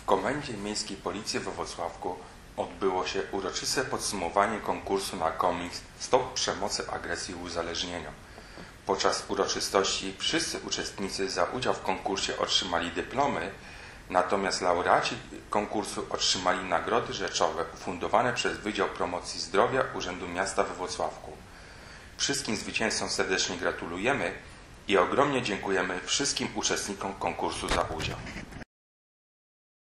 W Komendzie Miejskiej Policji we Wrocławku odbyło się uroczyste podsumowanie konkursu na komiks Stop przemocy, agresji i uzależnieniom. Podczas uroczystości wszyscy uczestnicy za udział w konkursie otrzymali dyplomy, natomiast laureaci konkursu otrzymali nagrody rzeczowe ufundowane przez Wydział Promocji Zdrowia Urzędu Miasta we Wrocławku. Wszystkim zwycięzcom serdecznie gratulujemy i ogromnie dziękujemy wszystkim uczestnikom konkursu za udział.